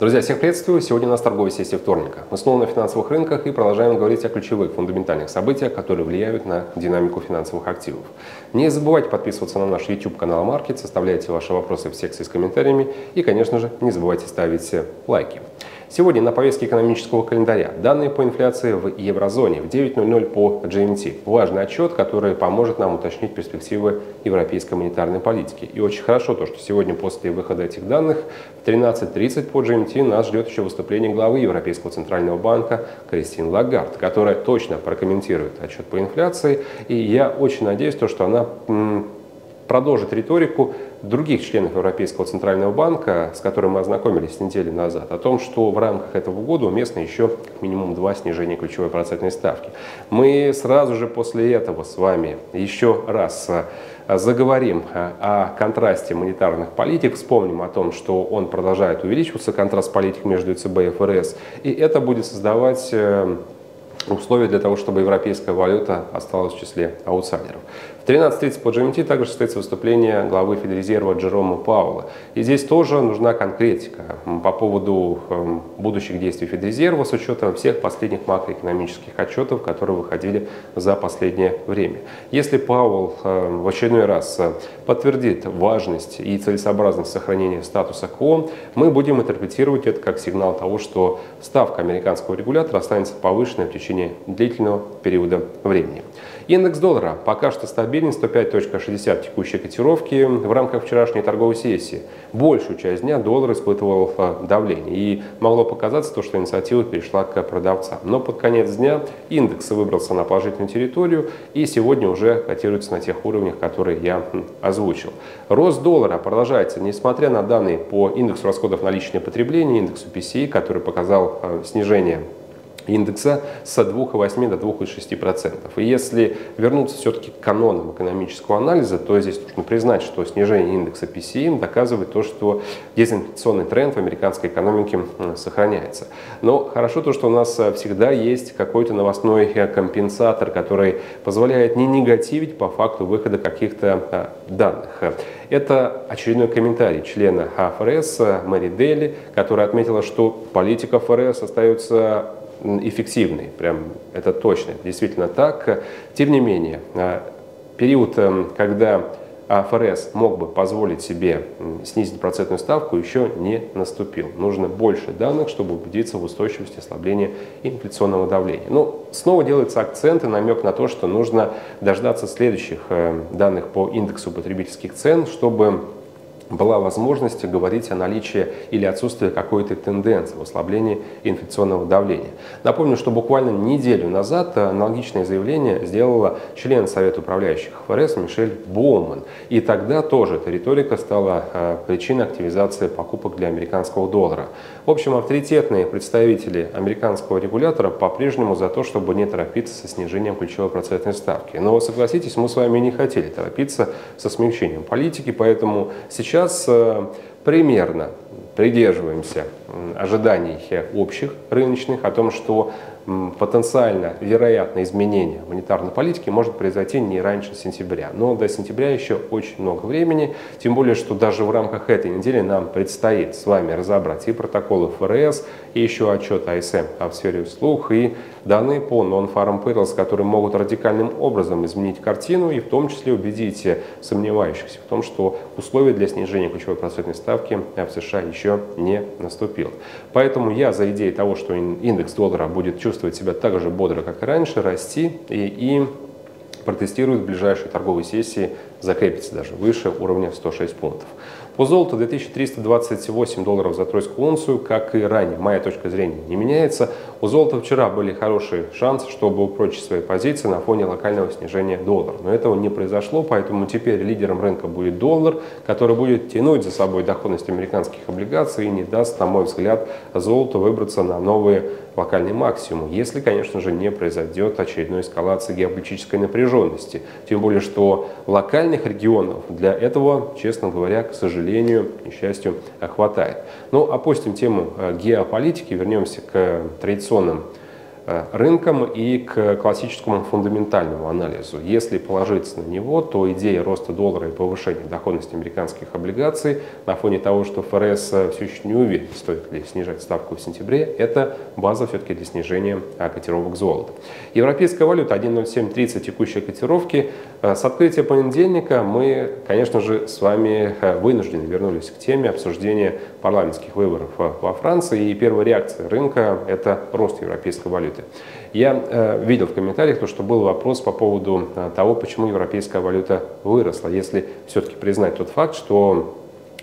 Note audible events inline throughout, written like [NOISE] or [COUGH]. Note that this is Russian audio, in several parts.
Друзья, всех приветствую. Сегодня у нас торговая сессия вторника. Мы снова на финансовых рынках и продолжаем говорить о ключевых фундаментальных событиях, которые влияют на динамику финансовых активов. Не забывайте подписываться на наш YouTube канал Market, составляйте ваши вопросы в секции с комментариями и, конечно же, не забывайте ставить лайки. Сегодня на повестке экономического календаря данные по инфляции в еврозоне в 9.00 по GMT. Важный отчет, который поможет нам уточнить перспективы европейской монетарной политики. И очень хорошо то, что сегодня после выхода этих данных в 13.30 по GMT нас ждет еще выступление главы Европейского центрального банка Кристин Лагард, которая точно прокомментирует отчет по инфляции. И я очень надеюсь, то, что она продолжит риторику других членов Европейского Центрального банка, с которыми мы ознакомились неделю назад, о том, что в рамках этого года уместно еще минимум два снижения ключевой процентной ставки. Мы сразу же после этого с вами еще раз а, заговорим а, о контрасте монетарных политик, вспомним о том, что он продолжает увеличиваться, контраст политик между ЕЦБ и ФРС, и это будет создавать э, условия для того, чтобы европейская валюта осталась в числе аутсайдеров. В 13.30 по GMT также состоится выступление главы Федрезерва Джерома Паула. И здесь тоже нужна конкретика по поводу эм, будущих действий Федрезерва с учетом всех последних макроэкономических отчетов, которые выходили за последнее время. Если Пауэлл эм, в очередной раз э, подтвердит важность и целесообразность сохранения статуса КО, мы будем интерпретировать это как сигнал того, что ставка американского регулятора останется повышенной в течение длительного периода времени. Индекс доллара пока что стабилен, 105.60 текущей котировки в рамках вчерашней торговой сессии. Большую часть дня доллар испытывал э, давление и могло показаться то, что инициатива перешла к продавцам. Но под конец дня индекс выбрался на положительную территорию и сегодня уже котируется на тех уровнях, которые я озвучил. Рост доллара продолжается, несмотря на данные по индексу расходов на личное потребление, индексу PCE, который показал э, снижение индекса с 2,8 до 2,6%. И если вернуться все-таки к канонам экономического анализа, то здесь нужно признать, что снижение индекса PCE доказывает то, что дезинфляционный тренд в американской экономике сохраняется. Но хорошо то, что у нас э, всегда есть какой-то новостной э, компенсатор, который позволяет не негативить по факту выхода каких-то э, данных. Это очередной комментарий члена ФРС Мэри Дели, которая отметила, что политика ФРС остается эффективный, прям это точно, действительно так. Тем не менее, а, период, эм, когда ФРС мог бы позволить себе снизить процентную ставку, еще не наступил. Нужно больше данных, чтобы убедиться в устойчивости ослабления инфляционного давления. Ну, снова делается акцент и намек на то, что нужно дождаться следующих э, данных по индексу потребительских цен, чтобы была возможность говорить о наличии или отсутствии какой-то тенденции в ослаблении инфекционного давления. Напомню, что буквально неделю назад аналогичное заявление сделала член Совета управляющих ФРС Мишель Боуман. И тогда тоже эта риторика стала э, причиной активизации покупок для американского доллара. В общем, авторитетные представители американского регулятора по-прежнему за то, чтобы не торопиться со снижением ключевой процентной ставки. Но согласитесь, мы с вами не хотели торопиться со смягчением политики, поэтому сейчас сейчас э, примерно придерживаемся ожиданий общих рыночных о том, что потенциально вероятное изменение монетарной политики может произойти не раньше сентября. Но до сентября еще очень много времени, тем более, что даже в рамках этой недели нам предстоит с вами разобрать и протоколы ФРС, и еще отчет АСМ в сфере услуг, и данные по Non-Farm Payrolls, которые могут радикальным образом изменить картину и в том числе убедить сомневающихся в том, что условия для снижения ключевой процентной ставки в США еще не наступил. Поэтому я за идеей того, что индекс доллара будет чувствовать себя так же бодро, как и раньше, расти и, и протестирует в ближайшей торговой сессии, закрепится даже выше уровня 106 пунктов. По золоту 2328 долларов за тройскую унцию, как и ранее. Моя точка зрения не меняется. У золота вчера были хорошие шансы, чтобы упрочить свои позиции на фоне локального снижения доллара. Но этого не произошло, поэтому теперь лидером рынка будет доллар, который будет тянуть за собой доходность американских облигаций и не даст, на мой взгляд, золоту выбраться на новые локальный максимум, если, конечно же, не произойдет очередной эскалации геополитической напряженности. Тем более, что локальных регионов для этого, честно говоря, к сожалению, и счастью, хватает. Ну, опустим тему э, геополитики, вернемся к традиционным рынкам и к классическому фундаментальному анализу. Если положиться на него, то идея роста доллара и повышения доходности американских облигаций на фоне того, что ФРС все еще не уверен, стоит ли снижать ставку в сентябре, это база все-таки для снижения а, котировок золота. Европейская валюта 1.0730 текущие котировки. Э, с открытия понедельника мы, конечно же, с вами э, вынуждены вернулись к теме обсуждения парламентских выборов во Франции. И первая реакция рынка – это рост европейской валюты валюты. Я э, видел в комментариях, то, что был вопрос по поводу э, того, почему европейская валюта выросла. Если все-таки признать тот факт, что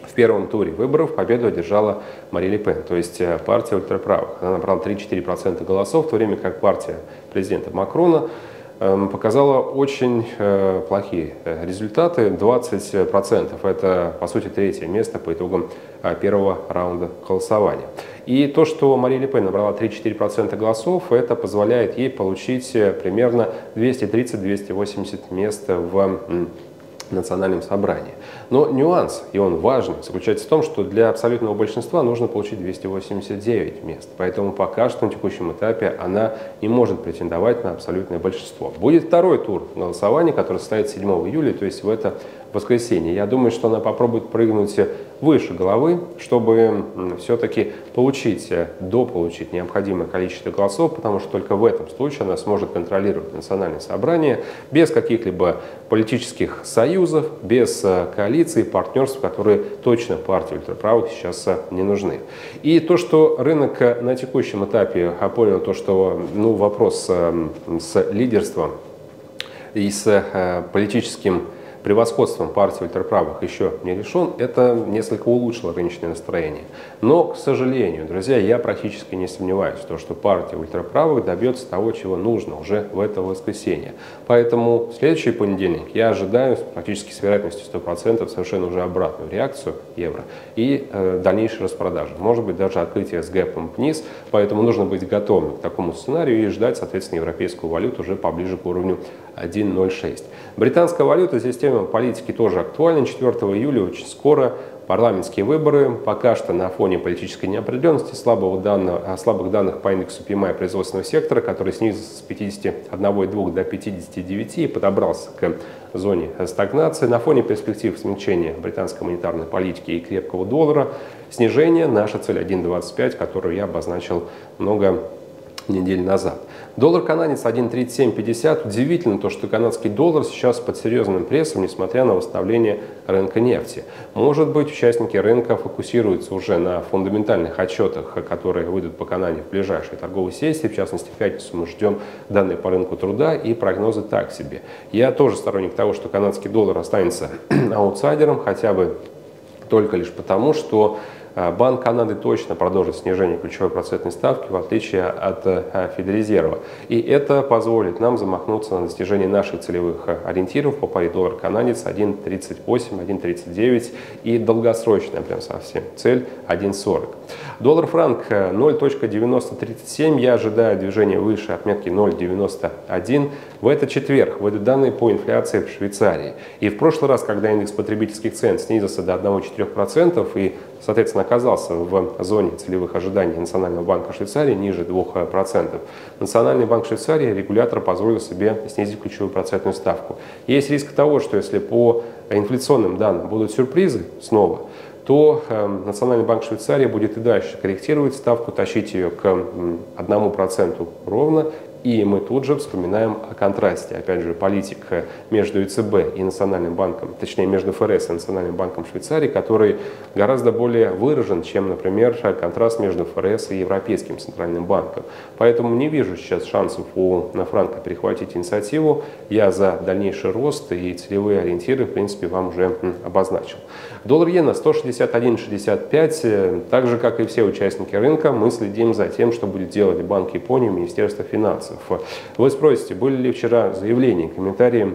в первом туре выборов победу одержала Мари Ле Пен, то есть э, партия ультраправых. Она набрала 3-4% голосов, в то время как партия президента Макрона показала очень э, плохие э, результаты. 20% это, по сути, третье место по итогам э, первого раунда голосования. И то, что Мария Ле Пен набрала 3-4% голосов, это позволяет ей получить примерно 230-280 мест в национальном собрании. Но нюанс, и он важный, заключается в том, что для абсолютного большинства нужно получить 289 мест. Поэтому пока что на текущем этапе она не может претендовать на абсолютное большинство. Будет второй тур голосования, который состоится 7 июля, то есть в это воскресенье. Я думаю, что она попробует прыгнуть выше головы, чтобы все-таки получить, э, дополучить необходимое количество голосов, потому что только в этом случае она сможет контролировать национальное собрание без каких-либо политических союзов, без э, коалиций, партнерств, которые точно партии ультраправых сейчас э, не нужны. И то, что рынок на текущем этапе понял то, что ну, вопрос с лидерством и с политическим превосходством партии ультраправых еще не решен, это несколько улучшило рыночное настроение. Но, к сожалению, друзья, я практически не сомневаюсь, в том, что партия ультраправых добьется того, чего нужно уже в это воскресенье. Поэтому в следующий понедельник я ожидаю практически с вероятностью 100% совершенно уже обратную реакцию евро и э, дальнейшей распродажи. Может быть, даже открытие с гэпом вниз, поэтому нужно быть готовым к такому сценарию и ждать, соответственно, европейскую валюту уже поближе к уровню 1.06. Британская валюта здесь тема политики тоже актуальна. 4 июля очень скоро парламентские выборы. Пока что на фоне политической неопределенности, слабого данного, а, слабых данных по индексу PMI производственного сектора, который снизился с 51,2 до 59 и подобрался к зоне стагнации. На фоне перспектив смягчения британской монетарной политики и крепкого доллара, снижение, наша цель 1,25, которую я обозначил много недель назад. Доллар канадец 1.3750. Удивительно то, что канадский доллар сейчас под серьезным прессом, несмотря на восстановление рынка нефти. Может быть, участники рынка фокусируются уже на фундаментальных отчетах, которые выйдут по Канаде в ближайшей торговой сессии. В частности, в пятницу мы ждем данные по рынку труда и прогнозы так себе. Я тоже сторонник того, что канадский доллар останется [CLEARS THROAT] аутсайдером, хотя бы только лишь потому, что Банк Канады точно продолжит снижение ключевой процентной ставки, в отличие от э, Федрезерва. И это позволит нам замахнуться на достижение наших целевых э, ориентиров по паре доллар-канадец 1.38, 1.39 и долгосрочная прям совсем цель 1.40. Доллар-франк 0.9037. Э, Я ожидаю движения выше отметки 0.91. В этот четверг выйдут данные по инфляции в Швейцарии. И в прошлый раз, когда индекс потребительских цен снизился до 1,4% и соответственно, оказался в зоне целевых ожиданий Национального банка Швейцарии ниже 2%. Национальный банк Швейцарии, регулятор, позволил себе снизить ключевую процентную ставку. Есть риск того, что если по инфляционным данным будут сюрпризы снова, то э, Национальный банк Швейцарии будет и дальше корректировать ставку, тащить ее к 1% ровно и мы тут же вспоминаем о контрасте, опять же, политик между ЕЦБ и Национальным банком, точнее, между ФРС и Национальным банком Швейцарии, который гораздо более выражен, чем, например, контраст между ФРС и Европейским Центральным банком. Поэтому не вижу сейчас шансов у Франка перехватить инициативу. Я за дальнейший рост и целевые ориентиры, в принципе, вам уже обозначил. Доллар-иена 161,65. Так же, как и все участники рынка, мы следим за тем, что будет делать Банк Японии, Министерство финансов. Вы спросите, были ли вчера заявления, комментарии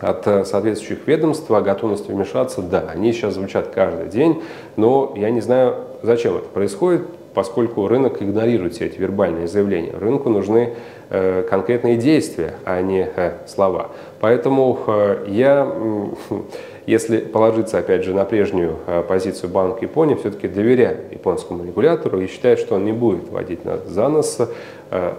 от э, соответствующих ведомств о готовности вмешаться? Да, они сейчас звучат каждый день, но я не знаю, зачем это происходит, поскольку рынок игнорирует все эти вербальные заявления. Рынку нужны э, конкретные действия, а не э, слова. Поэтому э, я, э, [LAUGHS] если положиться, опять же, на прежнюю э, позицию Банка Японии, все-таки доверяю японскому регулятору и считаю, что он не будет вводить нас за нос э,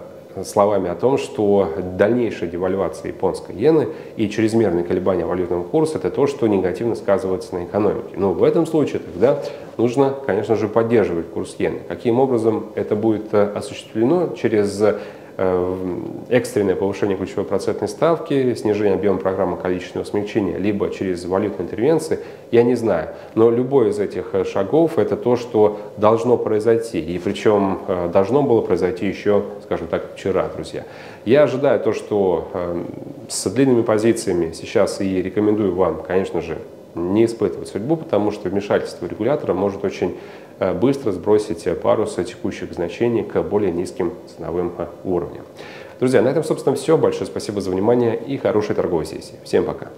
словами о том, что дальнейшая девальвация японской иены и чрезмерные колебания валютного курса – это то, что негативно сказывается на экономике. Но в этом случае тогда нужно, конечно же, поддерживать курс иены. Каким образом это будет осуществлено? Через Э, экстренное повышение ключевой процентной ставки, снижение объема программы количественного смягчения, либо через валютные интервенции, я не знаю. Но любой из этих э, шагов – это то, что должно произойти. И причем э, должно было произойти еще, скажем так, вчера, друзья. Я ожидаю то, что с длинными позициями сейчас и рекомендую вам, конечно же, не испытывать судьбу, потому что вмешательство регулятора может очень э, быстро сбросить парус текущих значений к более низким ценовым э, уровням. Друзья, на этом, собственно, все. Большое спасибо за внимание и хорошей торговой сессии. Всем пока.